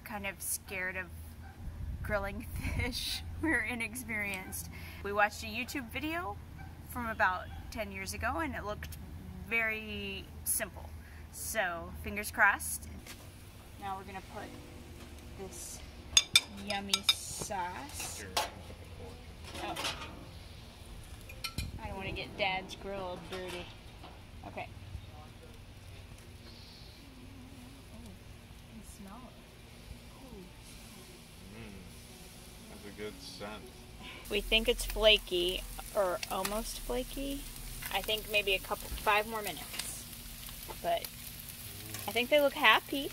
we're kind of scared of grilling fish. we're inexperienced. We watched a YouTube video from about 10 years ago and it looked very simple. So, fingers crossed. Now we're gonna put this yummy sauce. Oh. I don't want to get Dad's grill dirty. Okay. smell That's a good scent. We think it's flaky, or almost flaky. I think maybe a couple, five more minutes. But I think they look happy.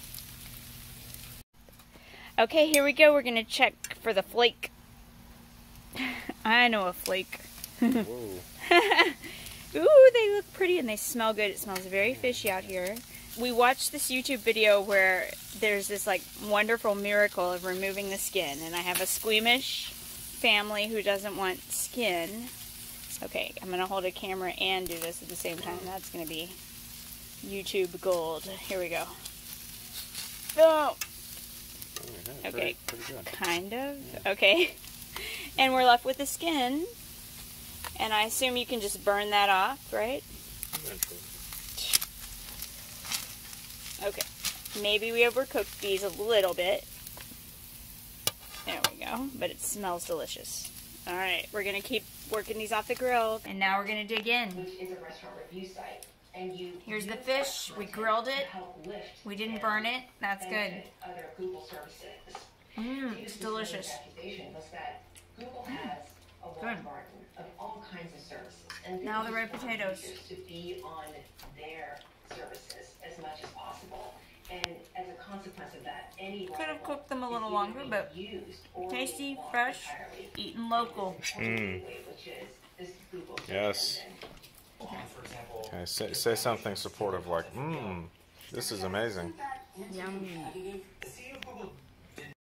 Okay, here we go. We're going to check for the flake. I know a flake. Whoa. Ooh, they look pretty and they smell good. It smells very fishy out here. We watched this YouTube video where there's this like wonderful miracle of removing the skin. And I have a squeamish family who doesn't want skin. Okay, I'm going to hold a camera and do this at the same time. That's going to be YouTube gold. Here we go. Oh, Okay. Pretty, pretty good. kind of. Okay. And we're left with the skin. And I assume you can just burn that off, right? Eventually. Okay. Maybe we overcooked these a little bit. There we go. But it smells delicious. All right, we're gonna keep working these off the grill, and now we're gonna dig in. which is a restaurant review site. And you Here's the fish. We grilled it. We didn't burn it. That's good. Other Google services. Mmm, it's delicious. accusation was that Google mm, has a walled Good. of all kinds of services. And Now the red just want potatoes. Could have cooked them a little longer, but tasty, fresh, eaten local. Mm. Which is this Google Yes. Okay, say, say something supportive like, mmm, this is amazing. Yummy.